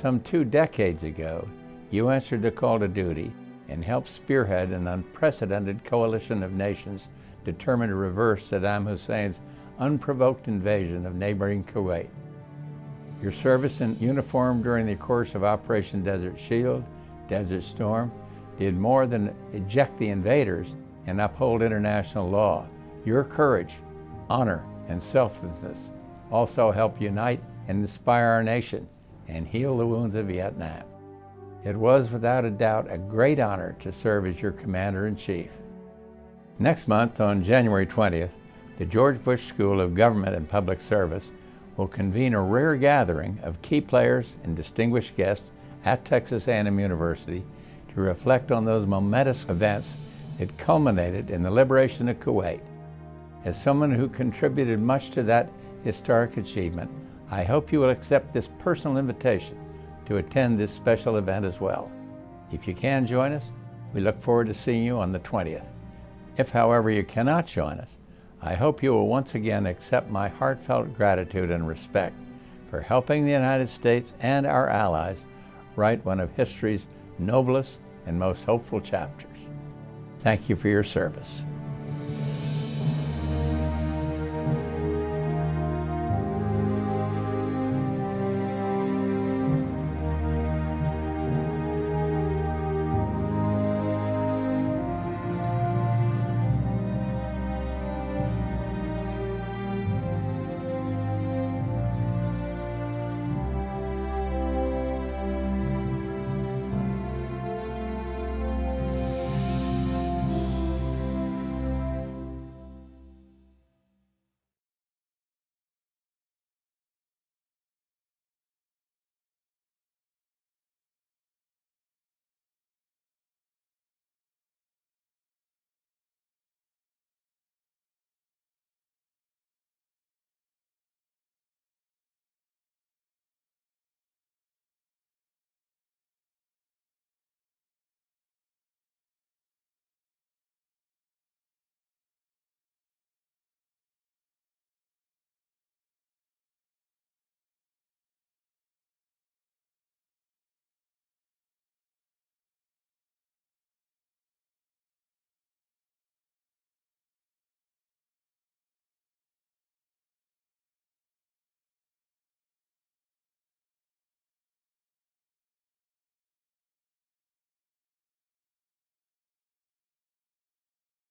Some two decades ago, you answered the call to duty and helped spearhead an unprecedented coalition of nations determined to reverse Saddam Hussein's unprovoked invasion of neighboring Kuwait. Your service in uniform during the course of Operation Desert Shield, Desert Storm, did more than eject the invaders and uphold international law. Your courage, honor, and selflessness also helped unite and inspire our nation and heal the wounds of Vietnam. It was without a doubt a great honor to serve as your Commander-in-Chief. Next month, on January 20th, the George Bush School of Government and Public Service will convene a rare gathering of key players and distinguished guests at Texas A&M University to reflect on those momentous events that culminated in the liberation of Kuwait. As someone who contributed much to that historic achievement, I hope you will accept this personal invitation to attend this special event as well. If you can join us, we look forward to seeing you on the 20th. If, however, you cannot join us, I hope you will once again accept my heartfelt gratitude and respect for helping the United States and our allies write one of history's noblest and most hopeful chapters. Thank you for your service.